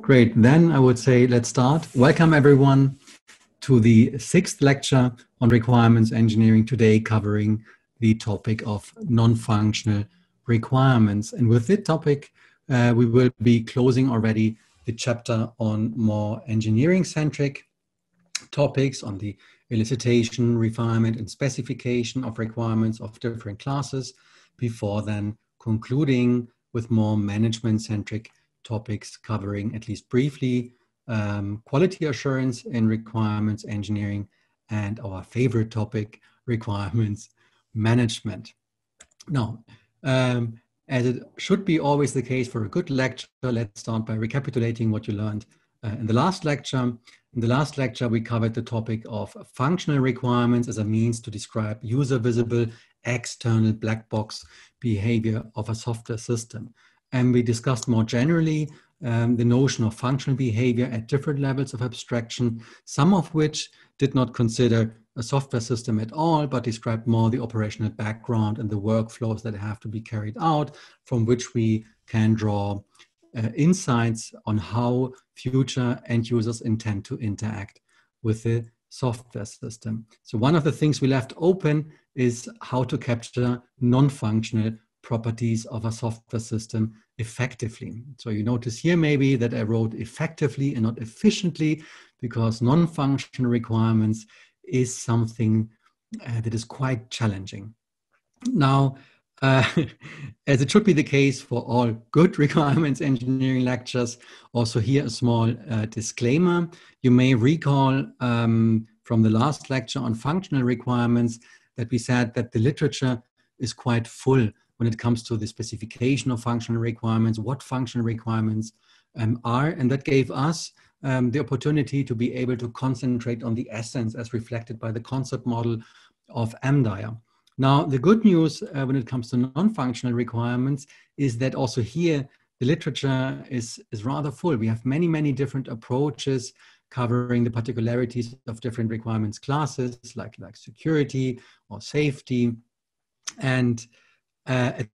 Great. Then I would say let's start. Welcome everyone to the sixth lecture on requirements engineering today covering the topic of non-functional requirements. And with this topic, uh, we will be closing already the chapter on more engineering centric topics on the elicitation, refinement, and specification of requirements of different classes before then concluding with more management centric topics covering at least briefly um, quality assurance in requirements engineering and our favorite topic requirements management. Now, um, as it should be always the case for a good lecture, let's start by recapitulating what you learned uh, in the last lecture. In the last lecture, we covered the topic of functional requirements as a means to describe user visible external black box behavior of a software system. And we discussed more generally um, the notion of functional behavior at different levels of abstraction, some of which did not consider a software system at all, but described more the operational background and the workflows that have to be carried out, from which we can draw uh, insights on how future end users intend to interact with the software system. So one of the things we left open is how to capture non-functional properties of a software system effectively. So you notice here maybe that I wrote effectively and not efficiently because non-functional requirements is something uh, that is quite challenging. Now, uh, as it should be the case for all good requirements engineering lectures, also here a small uh, disclaimer. You may recall um, from the last lecture on functional requirements that we said that the literature is quite full when it comes to the specification of functional requirements, what functional requirements um, are. And that gave us um, the opportunity to be able to concentrate on the essence as reflected by the concept model of MDIA. Now, the good news uh, when it comes to non-functional requirements is that also here the literature is, is rather full. We have many, many different approaches covering the particularities of different requirements classes like, like security or safety. And uh, at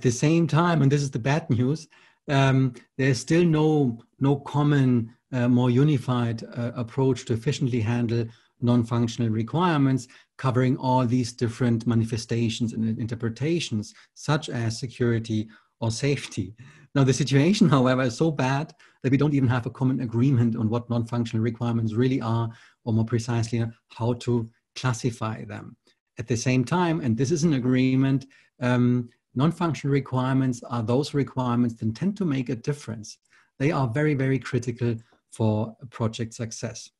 the same time, and this is the bad news, um, there's still no, no common, uh, more unified uh, approach to efficiently handle non-functional requirements covering all these different manifestations and interpretations, such as security or safety. Now, the situation, however, is so bad that we don't even have a common agreement on what non-functional requirements really are, or more precisely, how to classify them. At the same time, and this is an agreement, um, non-functional requirements are those requirements that tend to make a difference. They are very, very critical for project success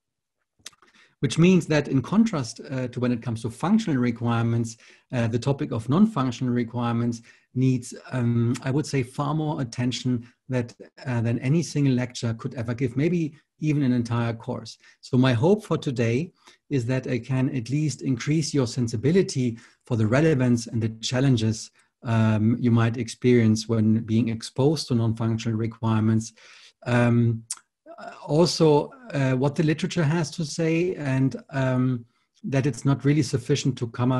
which means that in contrast uh, to when it comes to functional requirements, uh, the topic of non-functional requirements needs, um, I would say, far more attention that, uh, than any single lecture could ever give, maybe even an entire course. So my hope for today is that I can at least increase your sensibility for the relevance and the challenges um, you might experience when being exposed to non-functional requirements. Um, also uh, what the literature has to say and um, that it's not really sufficient to come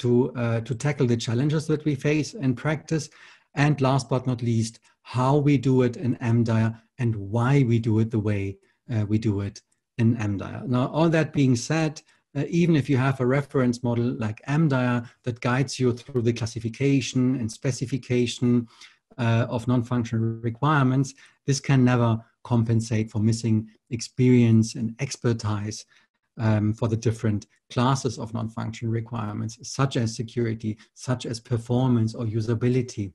to uh, to tackle the challenges that we face in practice and last but not least how we do it in MDIA and why we do it the way uh, we do it in MDIA. Now all that being said uh, even if you have a reference model like MDIA that guides you through the classification and specification uh, of non-functional requirements, this can never compensate for missing experience and expertise um, for the different classes of non-functional requirements, such as security, such as performance or usability,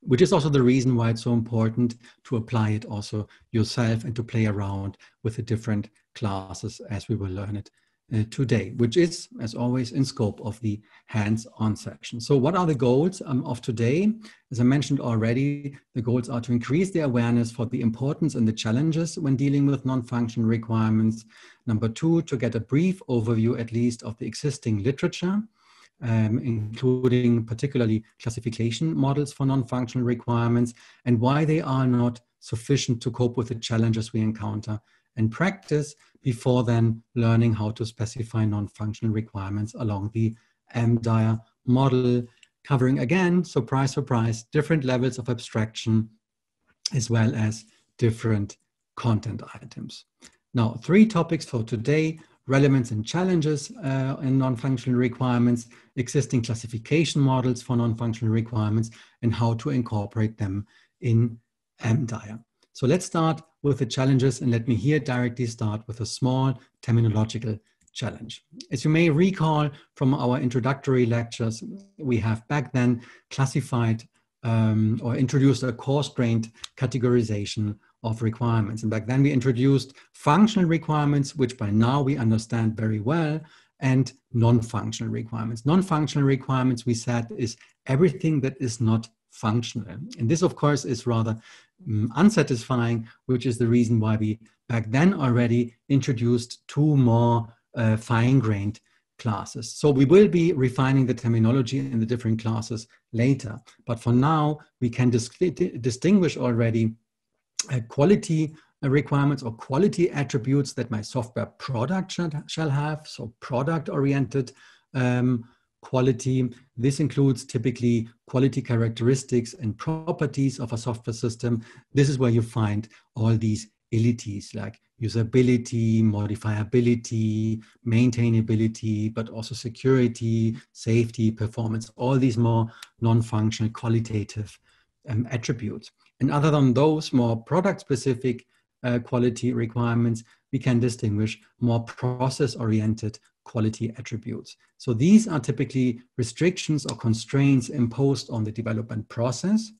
which is also the reason why it's so important to apply it also yourself and to play around with the different classes as we will learn it uh, today, which is, as always, in scope of the hands-on section. So what are the goals um, of today? As I mentioned already, the goals are to increase the awareness for the importance and the challenges when dealing with non-functional requirements. Number two, to get a brief overview, at least, of the existing literature, um, including particularly classification models for non-functional requirements and why they are not sufficient to cope with the challenges we encounter in practice before then learning how to specify non-functional requirements along the MDIA model, covering again, surprise, surprise, different levels of abstraction, as well as different content items. Now, three topics for today, relevance and challenges uh, in non-functional requirements, existing classification models for non-functional requirements, and how to incorporate them in MDIA. So let's start with the challenges and let me here directly start with a small terminological challenge. As you may recall from our introductory lectures, we have back then classified um, or introduced a coarse-grained categorization of requirements. And back then we introduced functional requirements, which by now we understand very well, and non-functional requirements. Non-functional requirements, we said, is everything that is not functional. And this, of course, is rather um, unsatisfying, which is the reason why we back then already introduced two more uh, fine-grained classes. So we will be refining the terminology in the different classes later. But for now, we can dis distinguish already uh, quality requirements or quality attributes that my software product shall, have. So product-oriented um, quality. This includes typically quality characteristics and properties of a software system. This is where you find all these ilities like usability, modifiability, maintainability, but also security, safety, performance, all these more non-functional qualitative um, attributes. And other than those more product-specific uh, quality requirements, we can distinguish more process-oriented quality attributes. So these are typically restrictions or constraints imposed on the development process,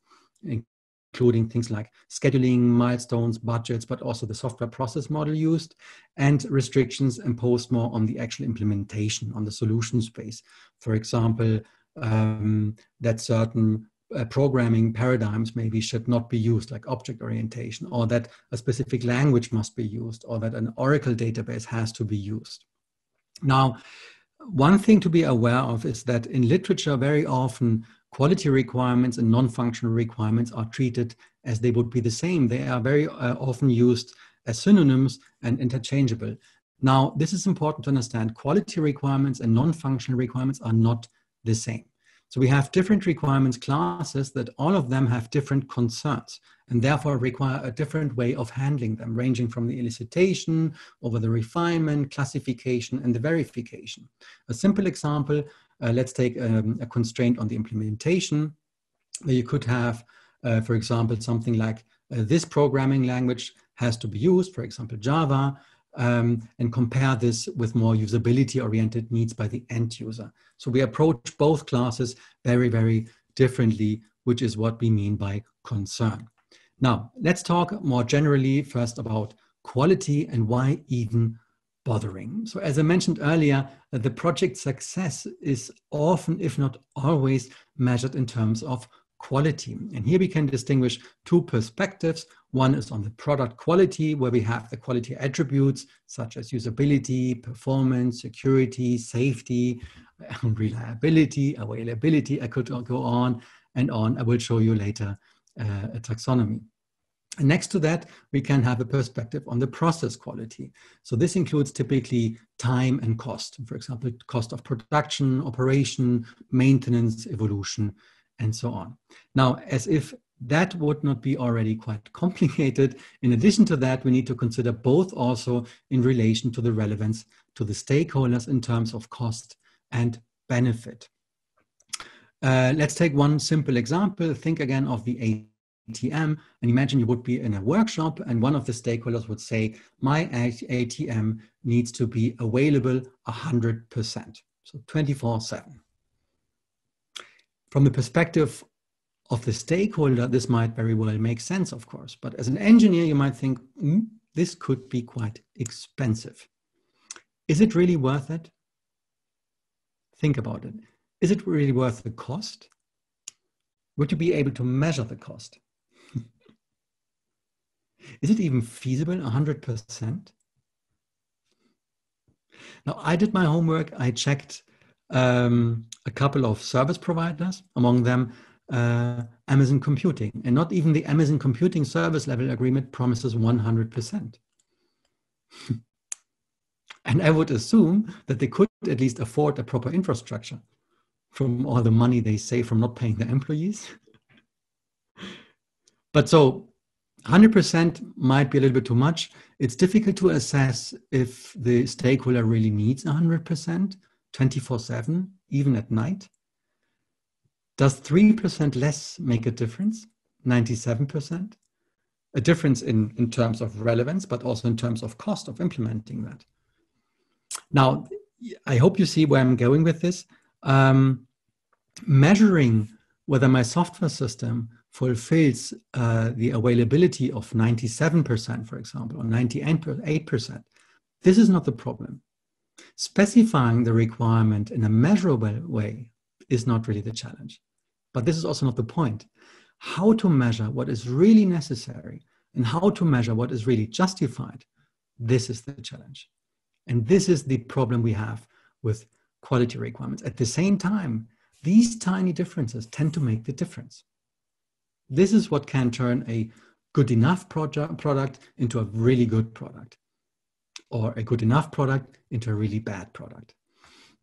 including things like scheduling, milestones, budgets, but also the software process model used, and restrictions imposed more on the actual implementation, on the solution space. For example, um, that certain uh, programming paradigms maybe should not be used, like object orientation, or that a specific language must be used, or that an Oracle database has to be used. Now, one thing to be aware of is that in literature, very often quality requirements and non-functional requirements are treated as they would be the same. They are very uh, often used as synonyms and interchangeable. Now, this is important to understand. Quality requirements and non-functional requirements are not the same. So we have different requirements classes that all of them have different concerns and therefore require a different way of handling them, ranging from the elicitation over the refinement, classification, and the verification. A simple example, uh, let's take um, a constraint on the implementation, you could have, uh, for example, something like uh, this programming language has to be used, for example, Java, um, and compare this with more usability oriented needs by the end user. So we approach both classes very, very differently, which is what we mean by concern. Now, let's talk more generally first about quality and why even bothering. So as I mentioned earlier, the project success is often, if not always, measured in terms of quality. And here we can distinguish two perspectives. One is on the product quality, where we have the quality attributes such as usability, performance, security, safety, reliability, availability. I could go on and on. I will show you later uh, a taxonomy. And next to that, we can have a perspective on the process quality. So this includes typically time and cost. For example, cost of production, operation, maintenance, evolution, and so on. Now, as if that would not be already quite complicated, in addition to that, we need to consider both also in relation to the relevance to the stakeholders in terms of cost and benefit. Uh, let's take one simple example. Think again of the ATM and imagine you would be in a workshop and one of the stakeholders would say, my ATM needs to be available 100%, so 24 seven. From the perspective of the stakeholder, this might very well make sense, of course. But as an engineer, you might think, mm, this could be quite expensive. Is it really worth it? Think about it. Is it really worth the cost? Would you be able to measure the cost? Is it even feasible 100%? Now, I did my homework. I checked um, a couple of service providers, among them uh, Amazon Computing. And not even the Amazon Computing service level agreement promises 100%. and I would assume that they could at least afford a proper infrastructure from all the money they save from not paying their employees. but so 100% might be a little bit too much. It's difficult to assess if the stakeholder really needs 100%, 24 7, even at night. Does 3% less make a difference? 97%? A difference in, in terms of relevance, but also in terms of cost of implementing that. Now, I hope you see where I'm going with this. Um, measuring whether my software system fulfills uh, the availability of 97%, for example, or 98%, this is not the problem. Specifying the requirement in a measurable way is not really the challenge. But this is also not the point. How to measure what is really necessary and how to measure what is really justified, this is the challenge. And this is the problem we have with quality requirements. At the same time, these tiny differences tend to make the difference. This is what can turn a good enough product into a really good product, or a good enough product into a really bad product.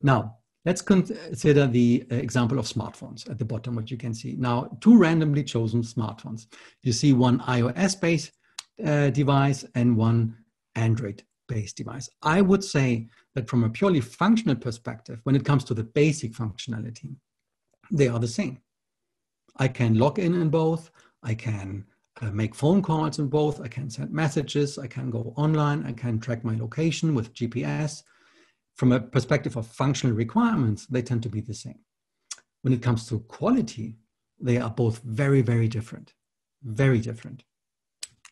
Now, let's consider the uh, example of smartphones at the bottom, what you can see. Now, two randomly chosen smartphones. You see one iOS based uh, device and one Android based device. I would say that from a purely functional perspective, when it comes to the basic functionality, they are the same. I can log in in both. I can make phone calls in both. I can send messages. I can go online. I can track my location with GPS. From a perspective of functional requirements, they tend to be the same. When it comes to quality, they are both very, very different. Very different.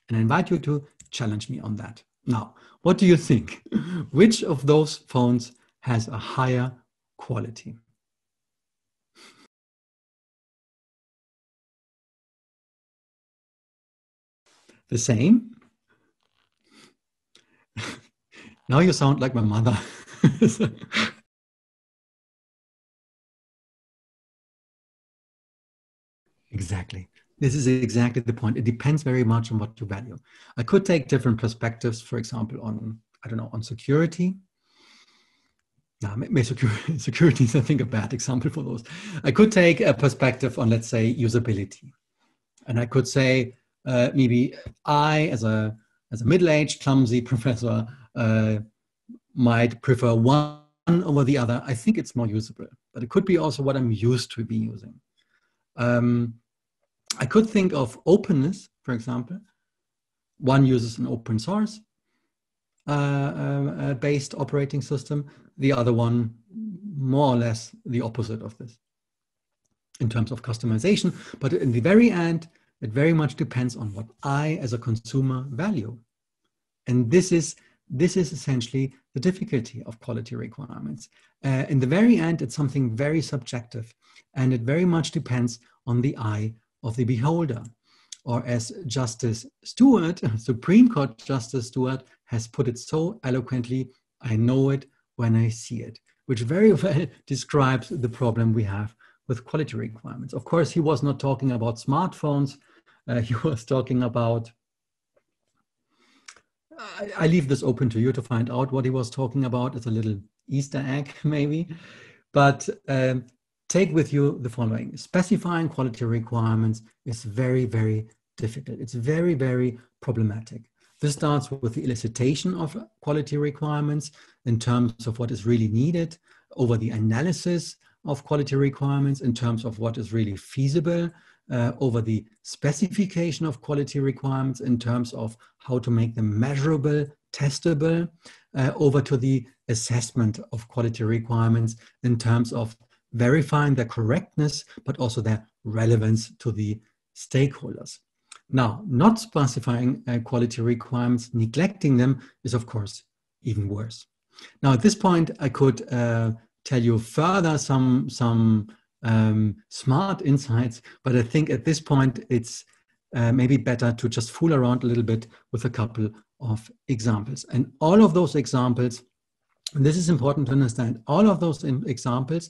And I invite you to challenge me on that. Now, what do you think? Which of those phones has a higher quality? The same? now you sound like my mother. exactly. This is exactly the point. It depends very much on what you value. I could take different perspectives, for example, on, I don't know, on security. Now, security, security is, I think, a bad example for those. I could take a perspective on, let's say, usability. And I could say, uh, maybe I, as a, as a middle-aged, clumsy professor, uh, might prefer one over the other. I think it's more usable, but it could be also what I'm used to be using. Um, I could think of openness, for example. One uses an open source uh, uh, uh, based operating system, the other one more or less the opposite of this in terms of customization. But in the very end, it very much depends on what I as a consumer value. And this is this is essentially the difficulty of quality requirements. Uh, in the very end, it's something very subjective, and it very much depends on the eye of the beholder. Or as Justice Stewart, Supreme Court Justice Stewart, has put it so eloquently, I know it when I see it, which very well describes the problem we have with quality requirements. Of course, he was not talking about smartphones, uh, he was talking about. I, I leave this open to you to find out what he was talking about. It's a little Easter egg, maybe. But um, take with you the following specifying quality requirements is very, very difficult. It's very, very problematic. This starts with the elicitation of quality requirements in terms of what is really needed, over the analysis of quality requirements in terms of what is really feasible, uh, over the specification of quality requirements in terms of how to make them measurable, testable, uh, over to the assessment of quality requirements in terms of verifying their correctness, but also their relevance to the stakeholders. Now, not specifying uh, quality requirements, neglecting them is, of course, even worse. Now, at this point, I could uh, tell you further some, some um, smart insights, but I think at this point, it's uh, maybe better to just fool around a little bit with a couple of examples. And all of those examples, and this is important to understand, all of those examples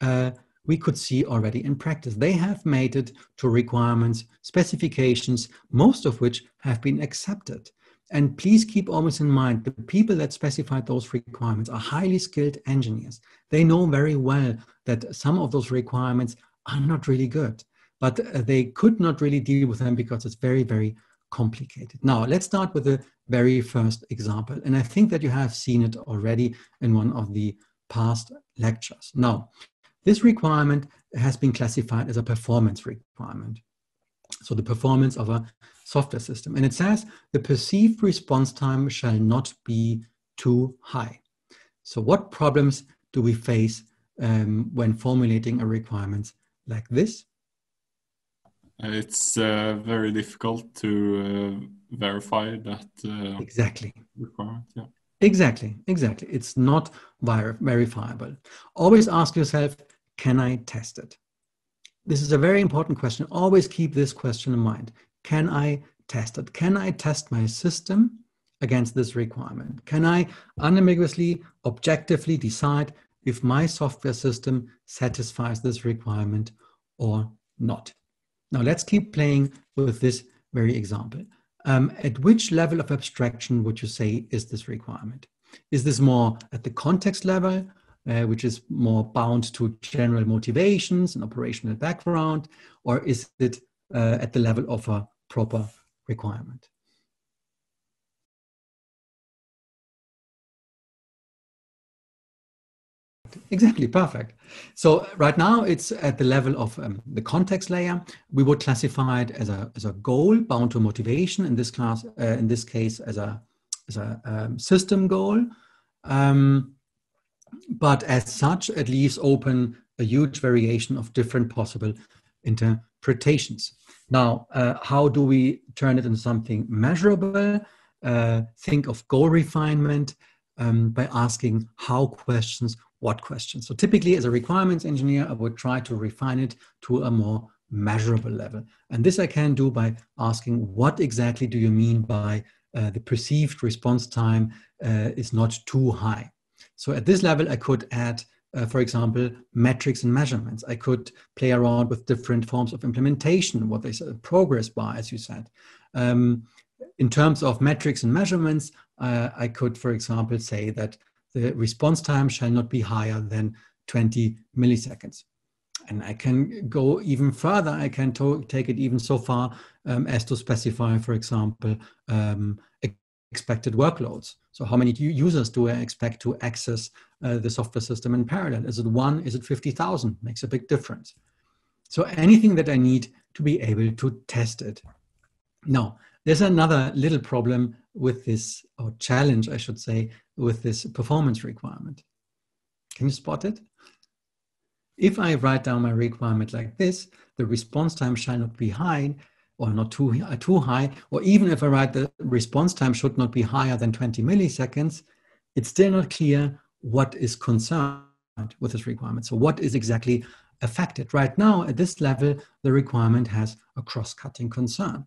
uh, we could see already in practice. They have made it to requirements, specifications, most of which have been accepted. And please keep always in mind the people that specified those requirements are highly skilled engineers. They know very well that some of those requirements are not really good, but uh, they could not really deal with them because it's very, very complicated. Now, let's start with the very first example. And I think that you have seen it already in one of the past lectures. Now, this requirement has been classified as a performance requirement. So the performance of a software system. And it says the perceived response time shall not be too high. So what problems do we face um, when formulating a requirement like this? It's uh, very difficult to uh, verify that uh, exactly requirement. Yeah. Exactly, exactly. It's not ver verifiable. Always ask yourself, can I test it? This is a very important question. Always keep this question in mind. Can I test it? Can I test my system against this requirement? Can I unambiguously, objectively decide if my software system satisfies this requirement or not? Now let's keep playing with this very example. Um, at which level of abstraction would you say is this requirement? Is this more at the context level, uh, which is more bound to general motivations and operational background, or is it uh, at the level of a proper requirement? Exactly, perfect. So right now it's at the level of um, the context layer. We would classify it as a, as a goal bound to motivation, in this class, uh, in this case as a, as a um, system goal. Um, but as such, it leaves open a huge variation of different possible interpretations. Now, uh, how do we turn it into something measurable? Uh, think of goal refinement um, by asking how questions what questions. So typically as a requirements engineer, I would try to refine it to a more measurable level. And this I can do by asking what exactly do you mean by uh, the perceived response time uh, is not too high. So at this level, I could add, uh, for example, metrics and measurements. I could play around with different forms of implementation, what they say, progress bar, as you said. Um, in terms of metrics and measurements, uh, I could, for example, say that the response time shall not be higher than 20 milliseconds. And I can go even further. I can take it even so far um, as to specify, for example, um, expected workloads. So how many users do I expect to access uh, the software system in parallel? Is it one? Is it 50,000? Makes a big difference. So anything that I need to be able to test it. Now, there's another little problem with this, or challenge, I should say, with this performance requirement. Can you spot it? If I write down my requirement like this, the response time shall not be high or not too, uh, too high, or even if I write the response time should not be higher than 20 milliseconds, it's still not clear what is concerned with this requirement. So what is exactly affected? Right now, at this level, the requirement has a cross-cutting concern.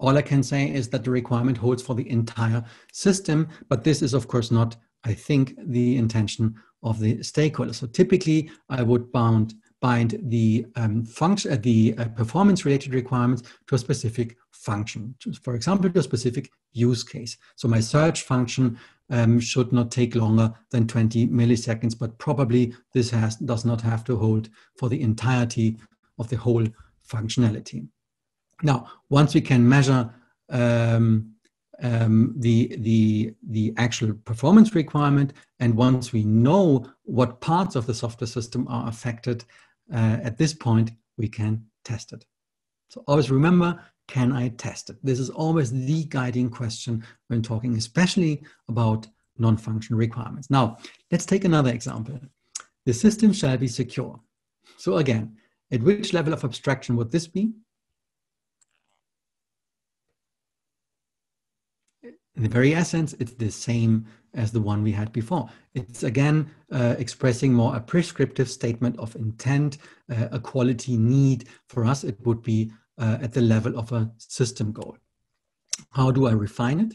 All I can say is that the requirement holds for the entire system, but this is of course not, I think, the intention of the stakeholder. So typically I would bound, bind the um, function, uh, the uh, performance-related requirements to a specific function, for example, to a specific use case. So my search function um, should not take longer than 20 milliseconds, but probably this has, does not have to hold for the entirety of the whole functionality. Now, once we can measure um, um, the, the, the actual performance requirement, and once we know what parts of the software system are affected, uh, at this point, we can test it. So always remember, can I test it? This is always the guiding question when talking, especially about non-functional requirements. Now, let's take another example. The system shall be secure. So again, at which level of abstraction would this be? in the very essence, it's the same as the one we had before. It's again uh, expressing more a prescriptive statement of intent, uh, a quality need. For us, it would be uh, at the level of a system goal. How do I refine it?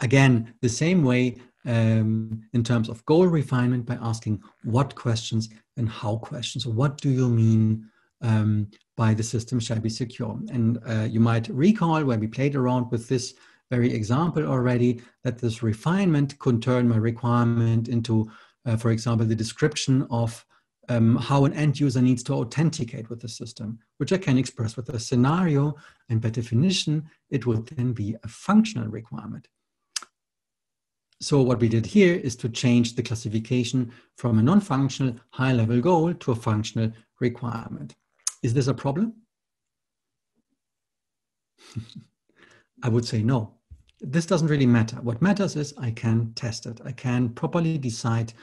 Again, the same way um, in terms of goal refinement by asking what questions and how questions. What do you mean um, by the system shall be secure? And uh, you might recall when we played around with this very example already that this refinement could turn my requirement into, uh, for example, the description of um, how an end user needs to authenticate with the system, which I can express with a scenario. And by definition, it would then be a functional requirement. So what we did here is to change the classification from a non-functional high-level goal to a functional requirement. Is this a problem? I would say no. This doesn't really matter. What matters is I can test it. I can properly decide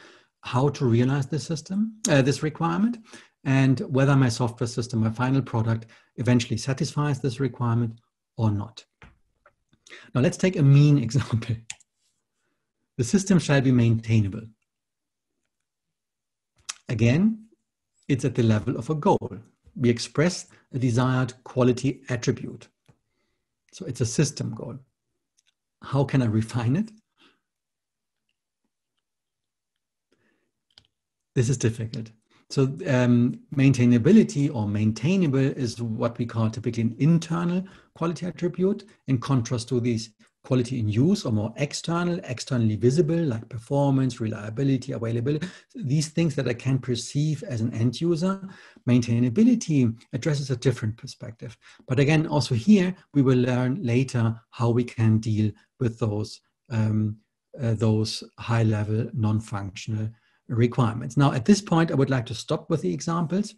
how to realize this system, uh, this requirement, and whether my software system, my final product, eventually satisfies this requirement or not. Now let's take a mean example. The system shall be maintainable. Again, it's at the level of a goal. We express a desired quality attribute. So it's a system goal. How can I refine it? This is difficult. So um, maintainability or maintainable is what we call typically an internal quality attribute in contrast to these quality in use or more external, externally visible like performance, reliability, availability, these things that I can perceive as an end user. Maintainability addresses a different perspective. But again, also here, we will learn later how we can deal with those, um, uh, those high level non-functional requirements. Now, at this point, I would like to stop with the examples,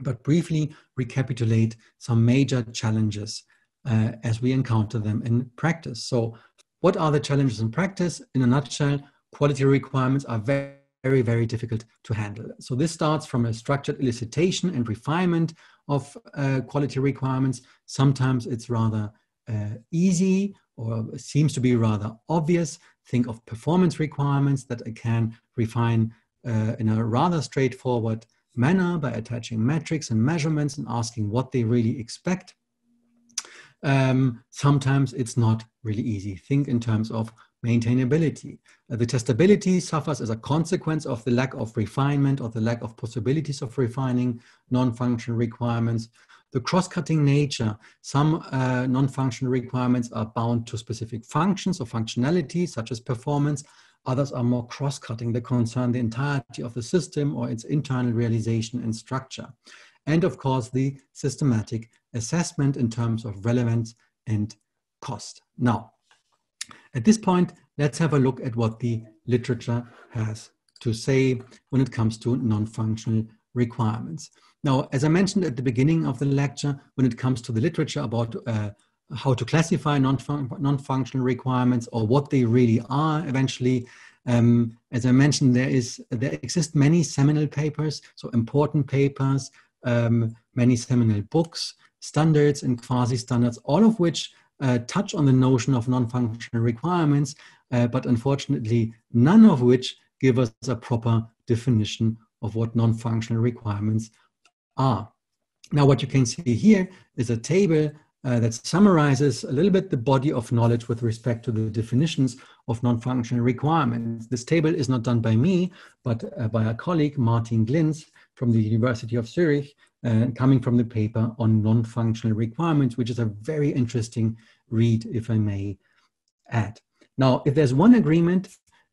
but briefly recapitulate some major challenges uh, as we encounter them in practice. So, what are the challenges in practice? In a nutshell, quality requirements are very, very, very difficult to handle. So, this starts from a structured elicitation and refinement of uh, quality requirements. Sometimes it's rather uh, easy or seems to be rather obvious. Think of performance requirements that I can refine uh, in a rather straightforward manner by attaching metrics and measurements and asking what they really expect. Um, sometimes it's not really easy. Think in terms of maintainability. Uh, the testability suffers as a consequence of the lack of refinement or the lack of possibilities of refining non-functional requirements the cross-cutting nature. Some uh, non-functional requirements are bound to specific functions or functionality, such as performance. Others are more cross-cutting. They concern the entirety of the system or its internal realization and structure. And of course, the systematic assessment in terms of relevance and cost. Now, at this point, let's have a look at what the literature has to say when it comes to non-functional requirements. Now, as I mentioned at the beginning of the lecture, when it comes to the literature about uh, how to classify non-functional requirements or what they really are eventually, um, as I mentioned, there is there exist many seminal papers, so important papers, um, many seminal books, standards and quasi-standards, all of which uh, touch on the notion of non-functional requirements, uh, but unfortunately, none of which give us a proper definition of what non-functional requirements are. Now, what you can see here is a table uh, that summarizes a little bit the body of knowledge with respect to the definitions of non-functional requirements. This table is not done by me, but uh, by a colleague, Martin Glinz, from the University of Zurich, uh, coming from the paper on non-functional requirements, which is a very interesting read, if I may add. Now, if there's one agreement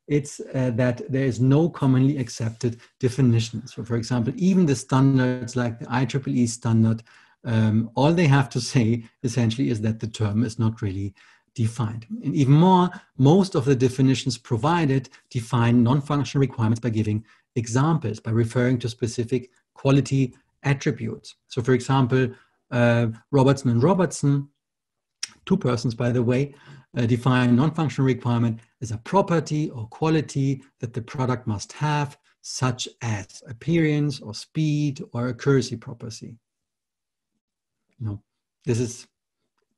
it's uh, that there is no commonly accepted definition. So, for example, even the standards like the IEEE standard, um, all they have to say essentially is that the term is not really defined. And even more, most of the definitions provided define non-functional requirements by giving examples, by referring to specific quality attributes. So, for example, uh, Robertson and Robertson, two persons, by the way, uh, define non-functional requirement as a property or quality that the product must have, such as appearance or speed or accuracy property. You know, this is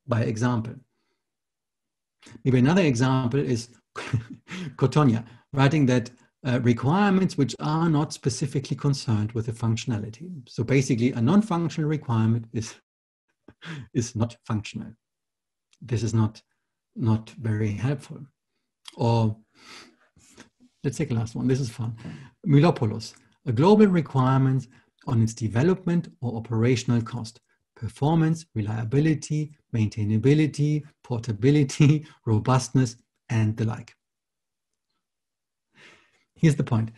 by example. Maybe another example is Kotonya, writing that uh, requirements which are not specifically concerned with the functionality. So basically, a non-functional requirement is, is not functional. This is not not very helpful. Or let's take the last one. This is fun. Mylopoulos, a global requirement on its development or operational cost, performance, reliability, maintainability, portability, robustness, and the like. Here's the point.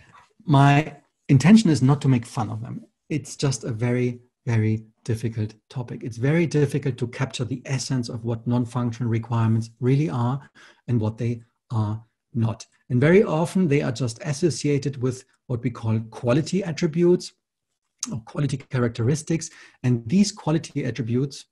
My intention is not to make fun of them. It's just a very, very difficult topic. It's very difficult to capture the essence of what non functional requirements really are and what they are not. And very often they are just associated with what we call quality attributes or quality characteristics. And these quality attributes,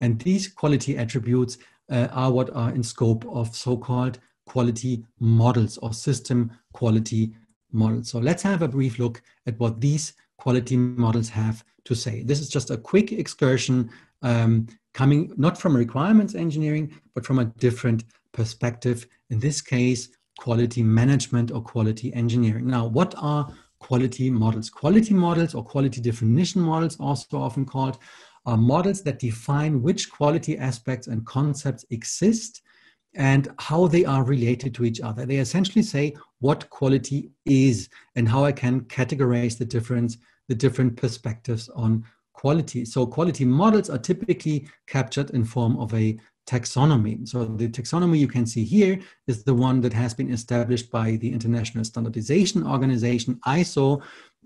and these quality attributes uh, are what are in scope of so-called quality models or system quality models. So let's have a brief look at what these quality models have to say. This is just a quick excursion um, coming not from requirements engineering, but from a different perspective. In this case, quality management or quality engineering. Now, what are quality models? Quality models or quality definition models, also often called, are models that define which quality aspects and concepts exist and how they are related to each other. They essentially say what quality is and how I can categorize the difference, the different perspectives on quality. So quality models are typically captured in form of a taxonomy. So the taxonomy you can see here is the one that has been established by the International Standardization Organization, ISO,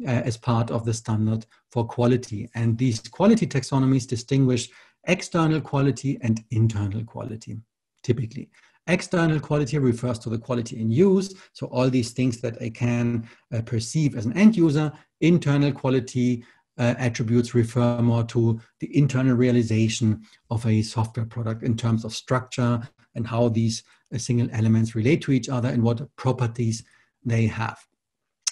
uh, as part of the standard for quality. And these quality taxonomies distinguish external quality and internal quality, typically. External quality refers to the quality in use, so all these things that I can uh, perceive as an end user. Internal quality uh, attributes refer more to the internal realization of a software product in terms of structure and how these uh, single elements relate to each other and what properties they have.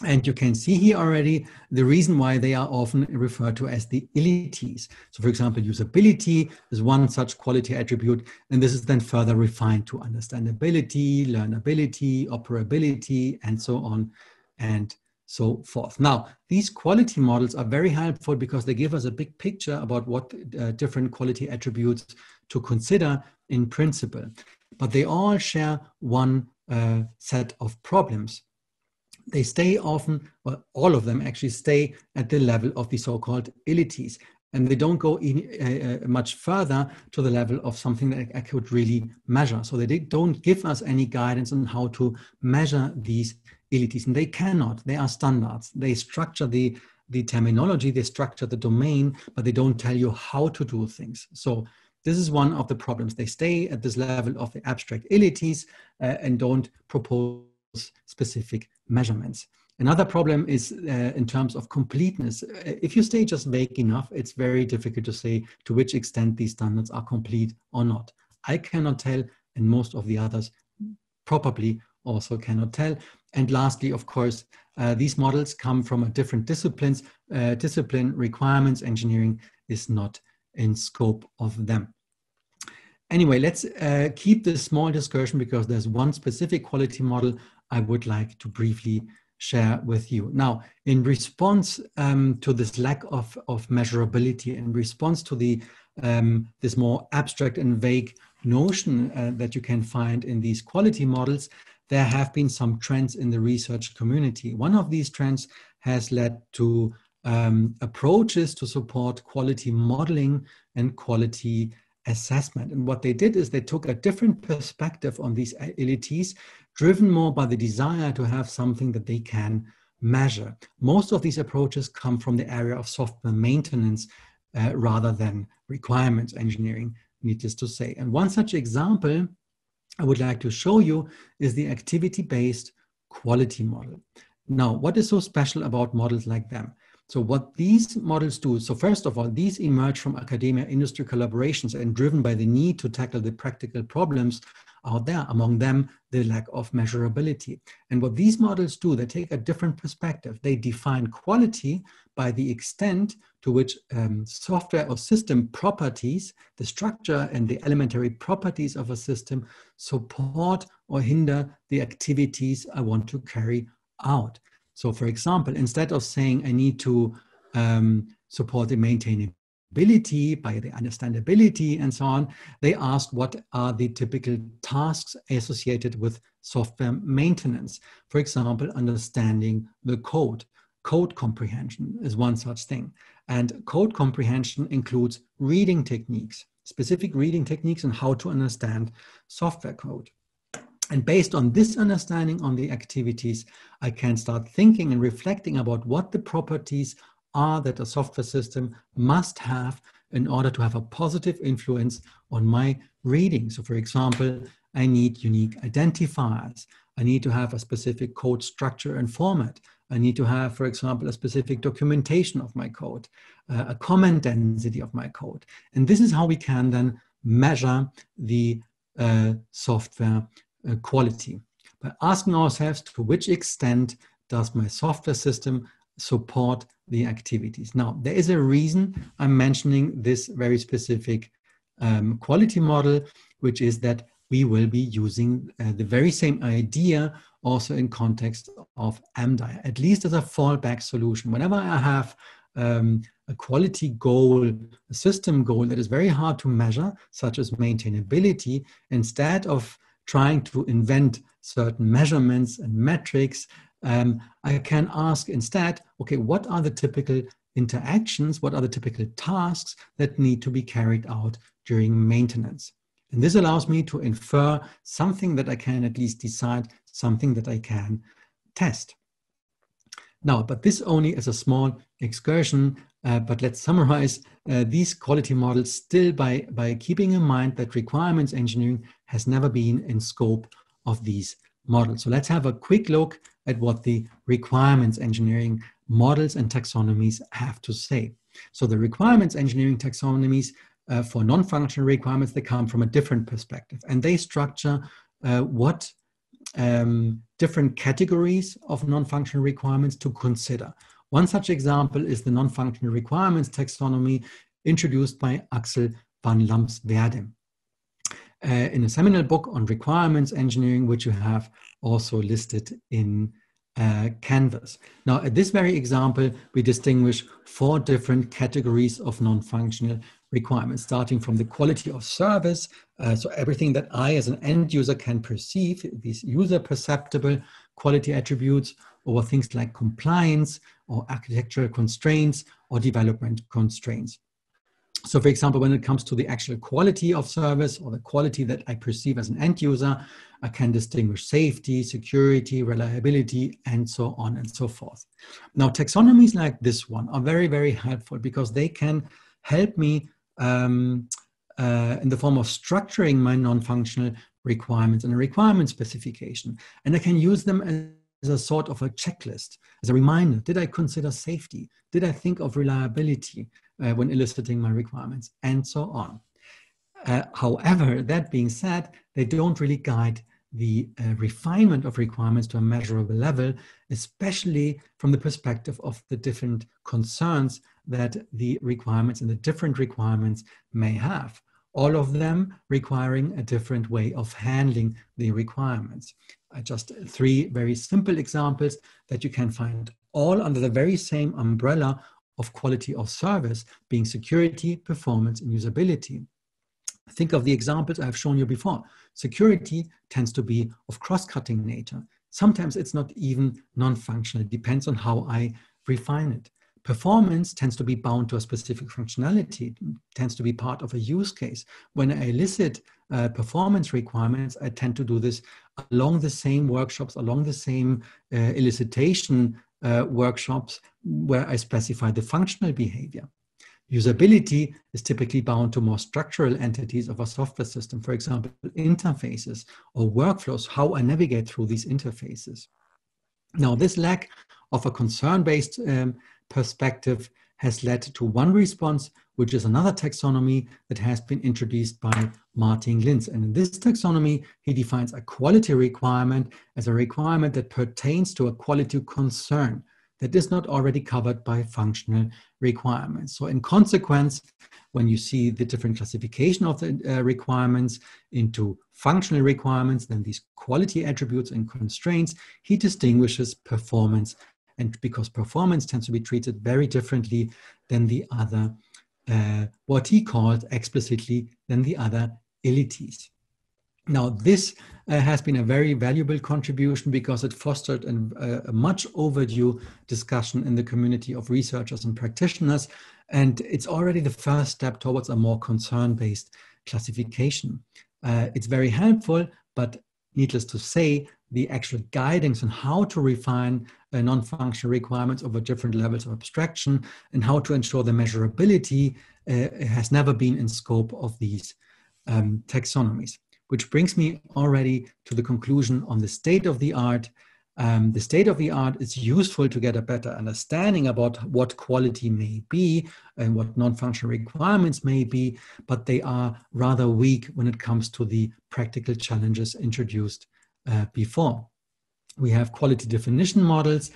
And you can see here already the reason why they are often referred to as the ilities. So for example, usability is one such quality attribute, and this is then further refined to understandability, learnability, operability, and so on and so forth. Now, these quality models are very helpful because they give us a big picture about what uh, different quality attributes to consider in principle. But they all share one uh, set of problems they stay often, well, all of them actually stay at the level of the so-called ilities. And they don't go in, uh, uh, much further to the level of something that I could really measure. So they don't give us any guidance on how to measure these they cannot, they are standards. They structure the, the terminology, they structure the domain, but they don't tell you how to do things. So this is one of the problems. They stay at this level of the abstract ilities uh, and don't propose specific measurements. Another problem is uh, in terms of completeness. Uh, if you stay just vague enough, it's very difficult to say to which extent these standards are complete or not. I cannot tell, and most of the others probably also cannot tell. And lastly, of course, uh, these models come from a different disciplines. Uh, discipline requirements engineering is not in scope of them. Anyway, let's uh, keep this small discussion because there's one specific quality model I would like to briefly share with you. Now, in response um, to this lack of, of measurability, in response to the um, this more abstract and vague notion uh, that you can find in these quality models, there have been some trends in the research community. One of these trends has led to um, approaches to support quality modeling and quality assessment. And what they did is they took a different perspective on these ilities, driven more by the desire to have something that they can measure. Most of these approaches come from the area of software maintenance uh, rather than requirements engineering, needless to say. And one such example I would like to show you is the activity-based quality model. Now, what is so special about models like them? So what these models do, so first of all, these emerge from academia industry collaborations and driven by the need to tackle the practical problems out there, among them the lack of measurability. And what these models do, they take a different perspective. They define quality by the extent to which um, software or system properties, the structure and the elementary properties of a system support or hinder the activities I want to carry out. So for example, instead of saying I need to um, support the maintainability by the understandability and so on, they asked what are the typical tasks associated with software maintenance. For example, understanding the code. Code comprehension is one such thing. And code comprehension includes reading techniques, specific reading techniques and how to understand software code. And based on this understanding on the activities, I can start thinking and reflecting about what the properties are that a software system must have in order to have a positive influence on my reading. So, for example, I need unique identifiers. I need to have a specific code structure and format. I need to have, for example, a specific documentation of my code, uh, a comment density of my code. And this is how we can then measure the uh, software uh, quality by asking ourselves to which extent does my software system support the activities. Now, there is a reason I'm mentioning this very specific um, quality model, which is that we will be using uh, the very same idea also in context of AMDiRE, at least as a fallback solution. Whenever I have um, a quality goal, a system goal that is very hard to measure, such as maintainability, instead of trying to invent certain measurements and metrics, um, I can ask instead, okay, what are the typical interactions, what are the typical tasks that need to be carried out during maintenance? And this allows me to infer something that I can at least decide, something that I can test. Now, but this only is a small excursion, uh, but let's summarize uh, these quality models still by, by keeping in mind that requirements engineering has never been in scope of these models. So let's have a quick look at what the requirements engineering models and taxonomies have to say. So the requirements engineering taxonomies uh, for non-functional requirements, they come from a different perspective and they structure uh, what um, different categories of non-functional requirements to consider. One such example is the non-functional requirements taxonomy introduced by Axel van Lamsweerde uh, in a seminal book on requirements engineering, which you have also listed in uh, Canvas. Now, at this very example, we distinguish four different categories of non-functional requirements, starting from the quality of service, uh, so everything that I as an end user can perceive, these user perceptible quality attributes, over things like compliance or architectural constraints or development constraints. So for example, when it comes to the actual quality of service or the quality that I perceive as an end user, I can distinguish safety, security, reliability, and so on and so forth. Now, taxonomies like this one are very, very helpful because they can help me um, uh, in the form of structuring my non-functional requirements and a requirement specification. And I can use them as a sort of a checklist, as a reminder. Did I consider safety? Did I think of reliability? uh, when eliciting my requirements, and so on. Uh, however, that being said, they don't really guide the uh, refinement of requirements to a measurable level, especially from the perspective of the different concerns that the requirements and the different requirements may have. All of them requiring a different way of handling the requirements. Uh, just three very simple examples that you can find all under the very same umbrella of quality of service being security, performance, and usability. Think of the examples I've shown you before. Security tends to be of cross-cutting nature. Sometimes it's not even non-functional. It depends on how I refine it. Performance tends to be bound to a specific functionality, it tends to be part of a use case. When I elicit uh, performance requirements, I tend to do this along the same workshops, along the same uh, elicitation uh, workshops where I specify the functional behavior. Usability is typically bound to more structural entities of a software system, for example, interfaces or workflows, how I navigate through these interfaces. Now, this lack of a concern-based um, perspective has led to one response, which is another taxonomy that has been introduced by Martin Glinz. And in this taxonomy, he defines a quality requirement as a requirement that pertains to a quality concern that is not already covered by functional requirements. So in consequence, when you see the different classification of the uh, requirements into functional requirements, then these quality attributes and constraints, he distinguishes performance and because performance tends to be treated very differently than the other, uh, what he called explicitly than the other ilities. Now, this uh, has been a very valuable contribution because it fostered an, uh, a much overdue discussion in the community of researchers and practitioners. And it's already the first step towards a more concern based classification. Uh, it's very helpful, but needless to say, the actual guidance on how to refine uh, non-functional requirements over different levels of abstraction and how to ensure the measurability uh, has never been in scope of these um, taxonomies. Which brings me already to the conclusion on the state of the art. Um, the state of the art is useful to get a better understanding about what quality may be and what non-functional requirements may be, but they are rather weak when it comes to the practical challenges introduced uh, before. We have quality definition models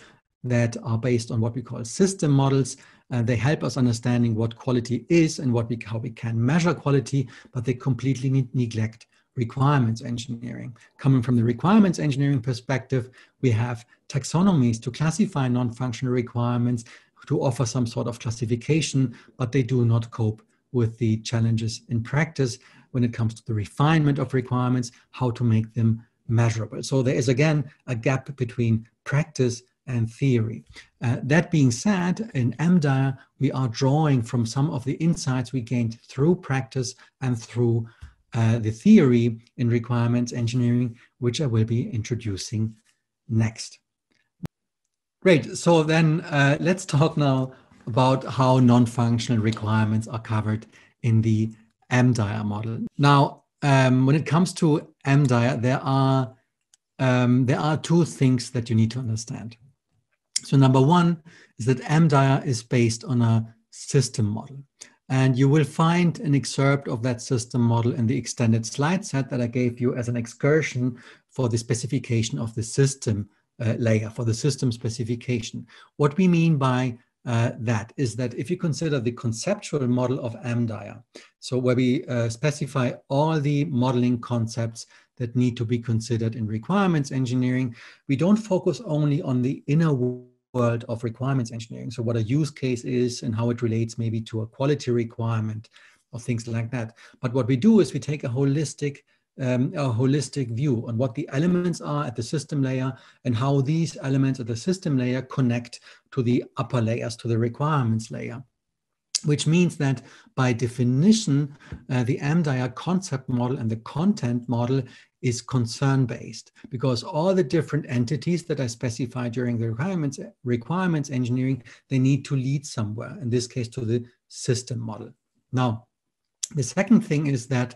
that are based on what we call system models. Uh, they help us understanding what quality is and what we, how we can measure quality, but they completely ne neglect requirements engineering. Coming from the requirements engineering perspective, we have taxonomies to classify non-functional requirements, to offer some sort of classification, but they do not cope with the challenges in practice when it comes to the refinement of requirements, how to make them measurable. So there is again a gap between practice and theory. Uh, that being said, in AMDiRE, we are drawing from some of the insights we gained through practice and through uh, the theory in requirements engineering, which I will be introducing next. Great, so then uh, let's talk now about how non-functional requirements are covered in the AMDiRE model. Now, um, when it comes to AMDiRE, there are um, there are two things that you need to understand. So number one is that AMDiRE is based on a system model. And you will find an excerpt of that system model in the extended slide set that I gave you as an excursion for the specification of the system uh, layer, for the system specification. What we mean by uh, that is that if you consider the conceptual model of AMDiRE, so where we uh, specify all the modeling concepts that need to be considered in requirements engineering, we don't focus only on the inner world of requirements engineering. So what a use case is and how it relates maybe to a quality requirement or things like that. But what we do is we take a holistic um, a holistic view on what the elements are at the system layer and how these elements at the system layer connect to the upper layers, to the requirements layer. Which means that by definition, uh, the AMDiRE concept model and the content model is concern based because all the different entities that I specify during the requirements, requirements engineering, they need to lead somewhere, in this case to the system model. Now, the second thing is that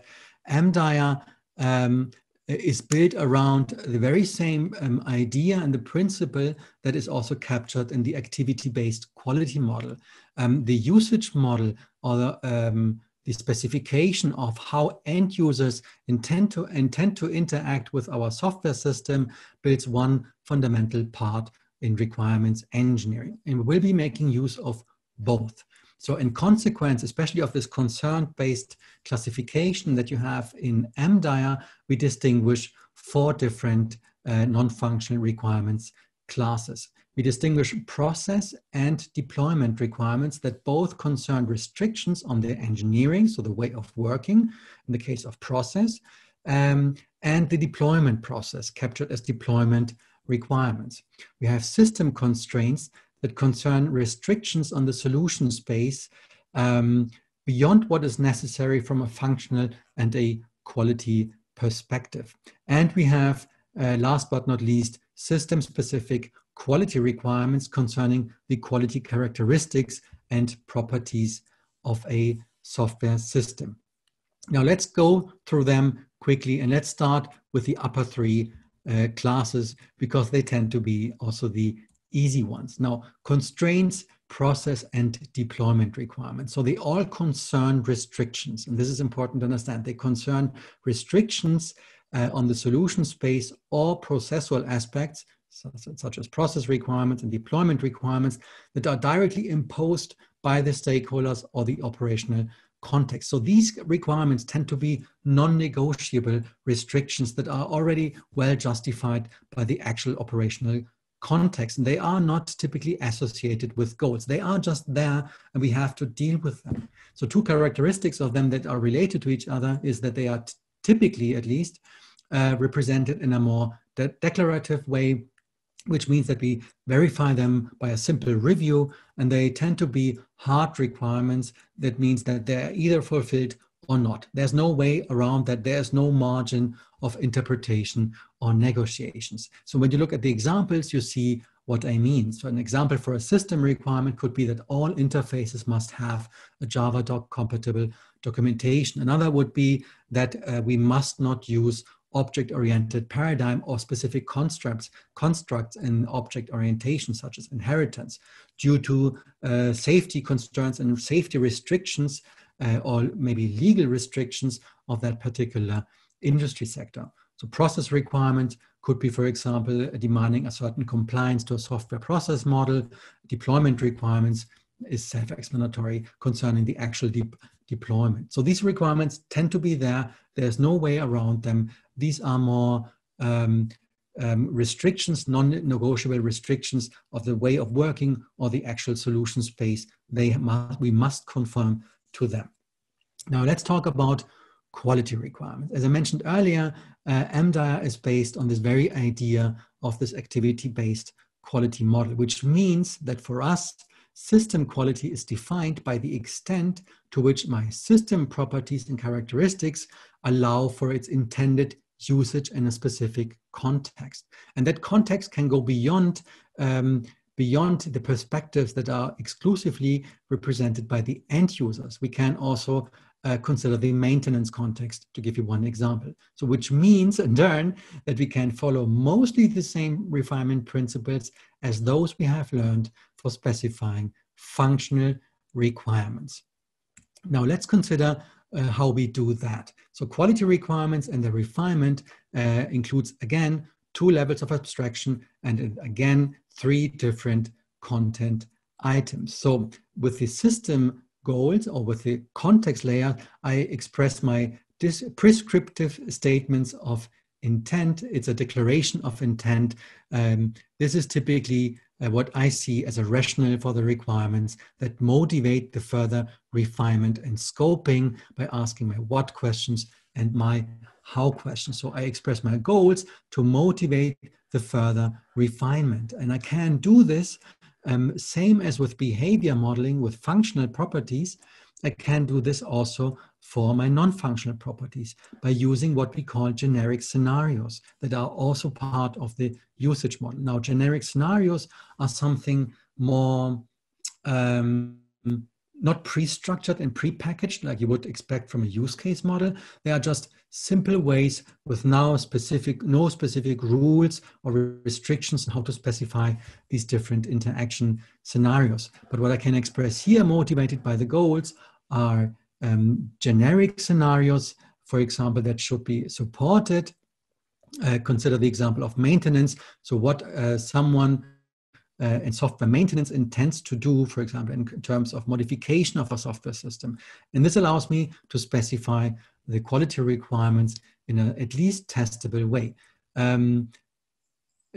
AMDiRE um, is built around the very same um, idea and the principle that is also captured in the activity-based quality model. Um, the usage model or the, um, the, specification of how end users intend to, intend to interact with our software system builds one fundamental part in requirements engineering. And we will be making use of both. So in consequence, especially of this concern-based classification that you have in AMDiRE, we distinguish four different uh, non-functional requirements classes. We distinguish process and deployment requirements that both concern restrictions on the engineering, so the way of working in the case of process, um, and the deployment process captured as deployment requirements. We have system constraints that concern restrictions on the solution space um, beyond what is necessary from a functional and a quality perspective. And we have, uh, last but not least, system-specific quality requirements concerning the quality characteristics and properties of a software system. Now let's go through them quickly and let's start with the upper three uh, classes because they tend to be also the easy ones. Now, constraints, process, and deployment requirements. So they all concern restrictions. And this is important to understand. They concern restrictions uh, on the solution space or processual aspects, such as process requirements and deployment requirements that are directly imposed by the stakeholders or the operational context. So these requirements tend to be non-negotiable restrictions that are already well justified by the actual operational context and they are not typically associated with goals they are just there and we have to deal with them so two characteristics of them that are related to each other is that they are typically at least uh, represented in a more de declarative way which means that we verify them by a simple review and they tend to be hard requirements that means that they're either fulfilled or not. There's no way around that. There's no margin of interpretation or negotiations. So when you look at the examples, you see what I mean. So an example for a system requirement could be that all interfaces must have a Javadoc compatible documentation. Another would be that uh, we must not use object-oriented paradigm or specific constructs constructs in object orientation such as inheritance due to uh, safety concerns and safety restrictions uh, or maybe legal restrictions of that particular industry sector so process requirements could be, for example, demanding a certain compliance to a software process model. Deployment requirements is self-explanatory concerning the actual de deployment. So these requirements tend to be there. There's no way around them. These are more um, um, restrictions, non-negotiable restrictions of the way of working or the actual solution space. They must, we must conform to them. Now let's talk about quality requirements. As I mentioned earlier, uh, AMDiRE is based on this very idea of this activity-based quality model, which means that for us, system quality is defined by the extent to which my system properties and characteristics allow for its intended usage in a specific context. And that context can go beyond um, beyond the perspectives that are exclusively represented by the end users. We can also uh, consider the maintenance context to give you one example. So which means in turn that we can follow mostly the same refinement principles as those we have learned for specifying functional requirements. Now let's consider uh, how we do that. So quality requirements and the refinement uh, includes again two levels of abstraction and again three different content items. So with the system goals or with the context layer, I express my prescriptive statements of intent. It's a declaration of intent. Um, this is typically uh, what I see as a rationale for the requirements that motivate the further refinement and scoping by asking my what questions and my how questions. So I express my goals to motivate the further refinement. And I can do this um, same as with behavior modeling with functional properties, I can do this also for my non-functional properties by using what we call generic scenarios that are also part of the usage model. Now, generic scenarios are something more um, not pre-structured and pre-packaged like you would expect from a use case model. They are just simple ways with now specific, no specific rules or restrictions on how to specify these different interaction scenarios. But what I can express here, motivated by the goals, are um, generic scenarios, for example, that should be supported. Uh, consider the example of maintenance. So what uh, someone uh, in software maintenance intends to do, for example, in terms of modification of a software system. And this allows me to specify the quality requirements in a at least testable way. Um,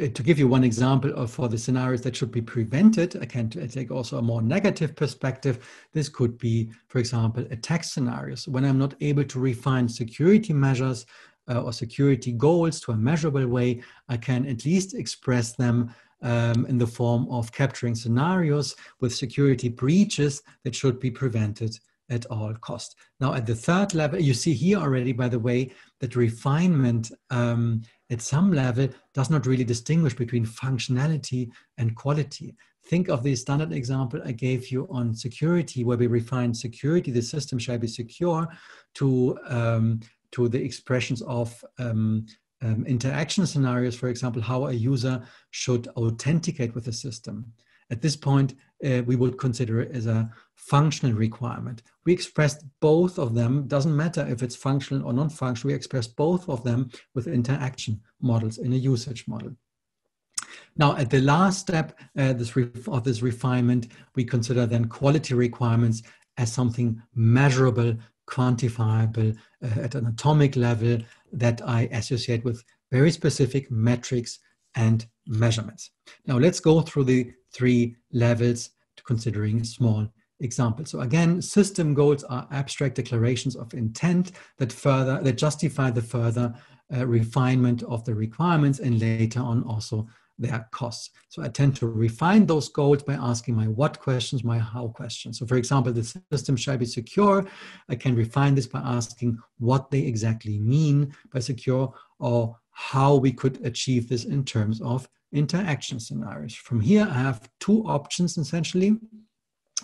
uh, to give you one example of for the scenarios that should be prevented, I can take also a more negative perspective. This could be, for example, attack scenarios. When I'm not able to refine security measures uh, or security goals to a measurable way, I can at least express them um, in the form of capturing scenarios with security breaches that should be prevented at all cost. Now, at the third level, you see here already, by the way, that refinement um, at some level does not really distinguish between functionality and quality. Think of the standard example I gave you on security, where we refine security, the system shall be secure, to, um, to the expressions of um, um, interaction scenarios, for example, how a user should authenticate with the system. At this point, uh, we would consider it as a functional requirement. We expressed both of them, doesn't matter if it's functional or non-functional, we express both of them with interaction models in a usage model. Now, at the last step uh, this of this refinement, we consider then quality requirements as something measurable, quantifiable uh, at an atomic level that I associate with very specific metrics and measurements. Now let's go through the three levels to considering small examples. So again, system goals are abstract declarations of intent that further that justify the further uh, refinement of the requirements and later on also their costs. So I tend to refine those goals by asking my what questions, my how questions. So for example, the system shall be secure. I can refine this by asking what they exactly mean by secure or how we could achieve this in terms of interaction scenarios. From here, I have two options essentially.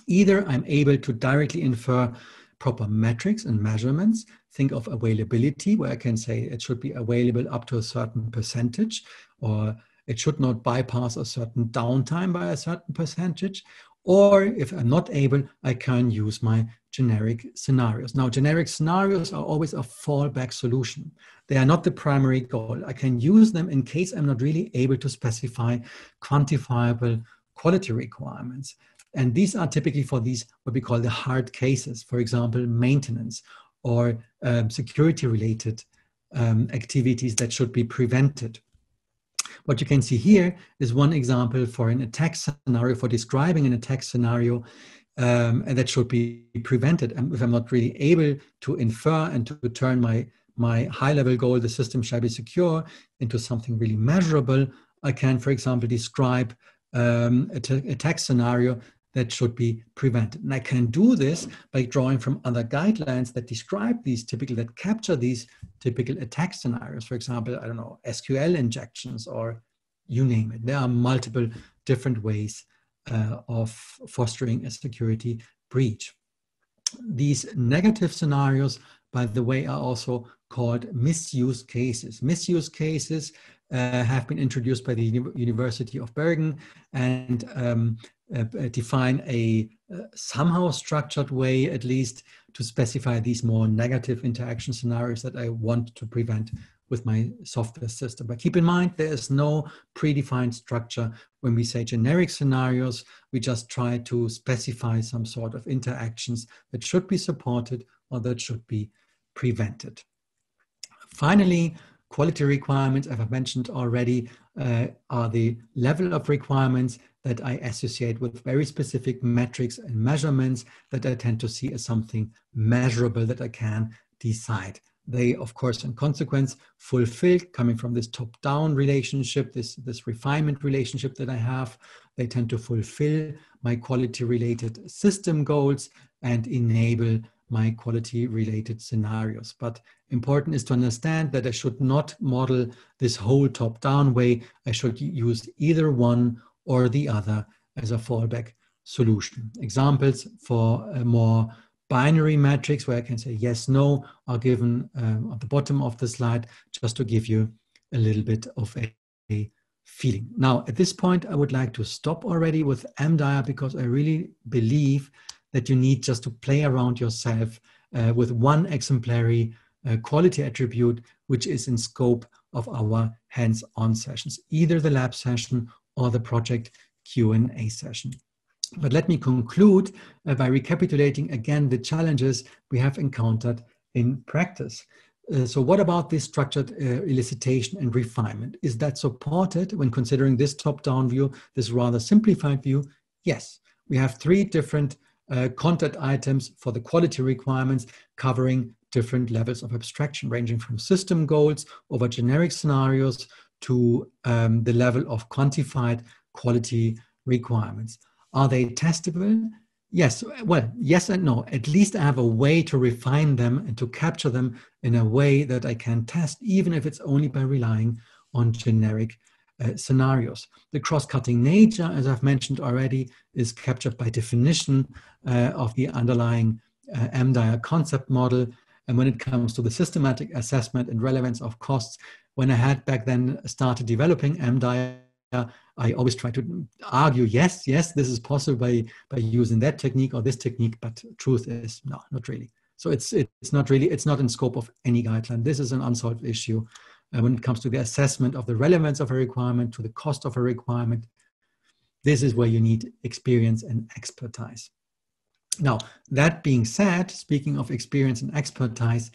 Either I'm able to directly infer proper metrics and measurements. Think of availability, where I can say it should be available up to a certain percentage, or it should not bypass a certain downtime by a certain percentage. Or if I'm not able, I can use my generic scenarios. Now, generic scenarios are always a fallback solution. They are not the primary goal. I can use them in case I'm not really able to specify quantifiable quality requirements. And these are typically for these, what we call the hard cases, for example, maintenance or um, security related um, activities that should be prevented. What you can see here is one example for an attack scenario, for describing an attack scenario, um, that should be prevented. And if I'm not really able to infer and to turn my, my high level goal, the system shall be secure, into something really measurable, I can, for example, describe um, a attack scenario that should be prevented. And I can do this by drawing from other guidelines that describe these typical, that capture these typical attack scenarios. For example, I don't know, SQL injections or you name it. There are multiple different ways uh, of fostering a security breach. These negative scenarios, by the way, are also called misuse cases. Misuse cases uh, have been introduced by the University of Bergen and um, uh, uh, define a uh, somehow structured way, at least, to specify these more negative interaction scenarios that I want to prevent with my software system. But keep in mind, there is no predefined structure. When we say generic scenarios, we just try to specify some sort of interactions that should be supported or that should be prevented. Finally, quality requirements, as I've mentioned already, uh, are the level of requirements that I associate with very specific metrics and measurements that I tend to see as something measurable that I can decide. They, of course, in consequence, fulfill coming from this top-down relationship, this, this refinement relationship that I have. They tend to fulfill my quality-related system goals and enable my quality related scenarios. But important is to understand that I should not model this whole top down way. I should use either one or the other as a fallback solution. Examples for a more binary matrix where I can say yes, no are given um, at the bottom of the slide just to give you a little bit of a, a feeling. Now, at this point, I would like to stop already with AMDiRE because I really believe that you need just to play around yourself uh, with one exemplary uh, quality attribute, which is in scope of our hands-on sessions, either the lab session or the project Q&A session. But let me conclude uh, by recapitulating again the challenges we have encountered in practice. Uh, so what about this structured uh, elicitation and refinement? Is that supported when considering this top-down view, this rather simplified view? Yes, we have three different uh, content items for the quality requirements covering different levels of abstraction, ranging from system goals over generic scenarios to um, the level of quantified quality requirements. Are they testable? Yes, well, yes and no. At least I have a way to refine them and to capture them in a way that I can test, even if it's only by relying on generic uh, scenarios. The cross-cutting nature, as I've mentioned already, is captured by definition uh, of the underlying uh, AMDiRE concept model. And when it comes to the systematic assessment and relevance of costs, when I had back then started developing AMDiRE, I always try to argue, yes, yes, this is possible by, by using that technique or this technique, but truth is, no, not really. So it's, it's not really, it's not in scope of any guideline. This is an unsolved issue uh, when it comes to the assessment of the relevance of a requirement to the cost of a requirement. This is where you need experience and expertise. Now, that being said, speaking of experience and expertise,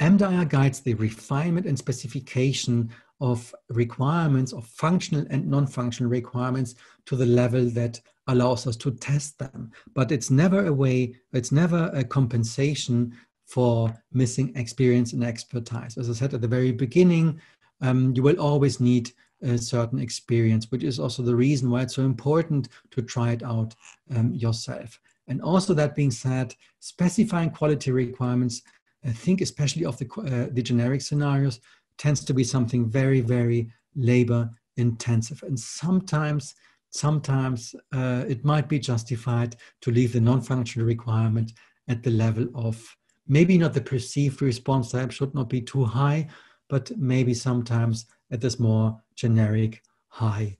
AMDiRE guides the refinement and specification of requirements of functional and non-functional requirements to the level that allows us to test them. But it's never a way, it's never a compensation for missing experience and expertise. As I said at the very beginning, um, you will always need a certain experience, which is also the reason why it's so important to try it out um, yourself. And also, that being said, specifying quality requirements, I think especially of the, uh, the generic scenarios, tends to be something very, very labor intensive. And sometimes, sometimes uh, it might be justified to leave the non-functional requirement at the level of maybe not the perceived response time should not be too high, but maybe sometimes at this more generic high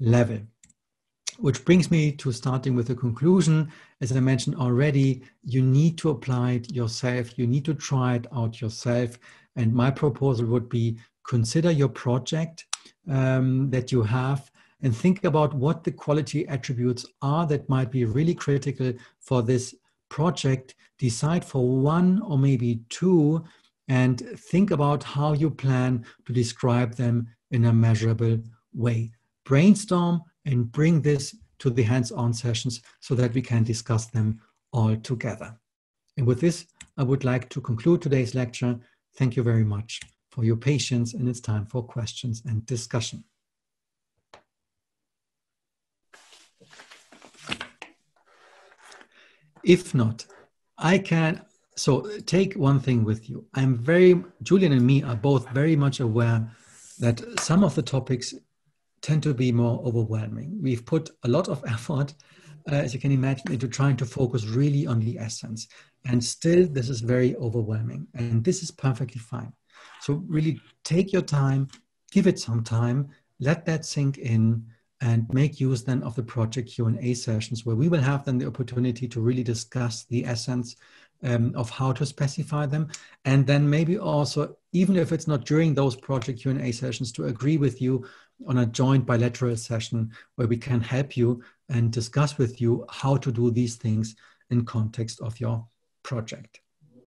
level. Which brings me to starting with the conclusion. As I mentioned already, you need to apply it yourself. You need to try it out yourself. And my proposal would be consider your project um, that you have and think about what the quality attributes are that might be really critical for this project. Decide for one or maybe two and think about how you plan to describe them in a measurable way. Brainstorm and bring this to the hands on sessions so that we can discuss them all together. And with this, I would like to conclude today's lecture. Thank you very much for your patience, and it's time for questions and discussion. If not, I can. So take one thing with you. I'm very, Julian and me are both very much aware that some of the topics tend to be more overwhelming. We've put a lot of effort, uh, as you can imagine, into trying to focus really on the essence. And still, this is very overwhelming. And this is perfectly fine. So really take your time, give it some time, let that sink in and make use then of the project Q&A sessions where we will have then the opportunity to really discuss the essence um, of how to specify them. And then maybe also, even if it's not during those project Q&A sessions, to agree with you on a joint bilateral session where we can help you and discuss with you how to do these things in context of your project.